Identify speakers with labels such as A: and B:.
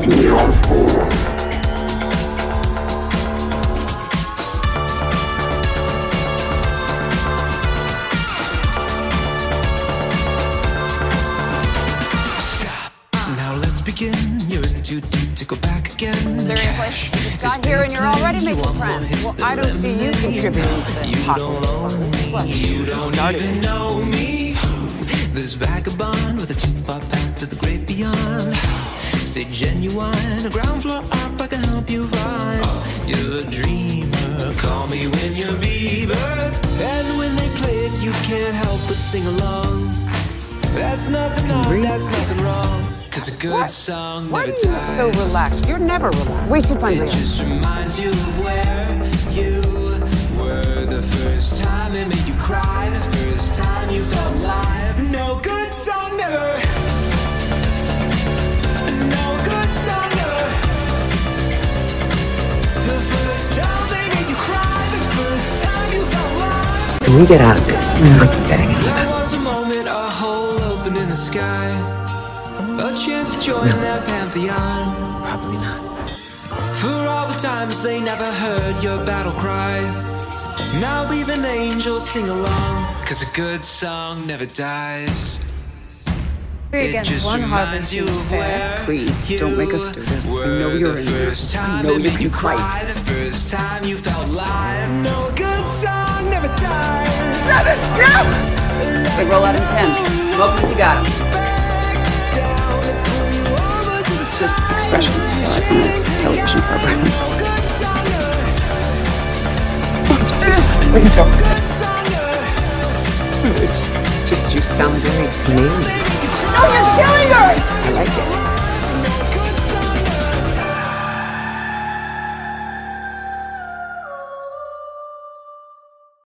A: Beyond Four. Begin. You're in too deep to go back again.
B: Seriously? You just got here and you're already making friends.
C: Well, I don't see you contributing to the apocalypse. Well,
A: You don't even know me. This vagabond with a two-part path to the great beyond. Say genuine, a ground floor up, I can help you find. You're a dreamer, call me when you're Bieber. And when they play it, you can't help but sing along. That's nothing wrong, that's nothing wrong. Cause a good song
C: Why
A: never
C: are you
A: dies.
C: so relaxed? You're never relaxed. We should find
A: It just reminds you of where you were the first time it made you cry, the first time you felt alive. No good song never. No good song never. The first time they made you cry, the first time you felt alive.
D: When we get out of this, I'm getting out of
A: There
D: this.
A: was a moment, a hole open in the sky. A chance to join their pantheon.
D: Probably not.
A: For all the times they never heard your battle cry. Now even angels sing along. Cause a good song never dies.
C: Three
A: It
C: against
A: just
C: one
A: reminds
C: harvest
A: you
C: is
A: of where
C: Please,
A: you
C: don't make us do this. I know you're in there.
A: first
C: I
A: time
C: know you
A: made you
C: can
A: cry.
C: fight.
A: The first time you felt alive. No good song never dies.
C: They roll out in 10. Smoke them if you got them. lots of expressions for in the television program.
D: it's just you sound very mean. No, you're killing her! I like it.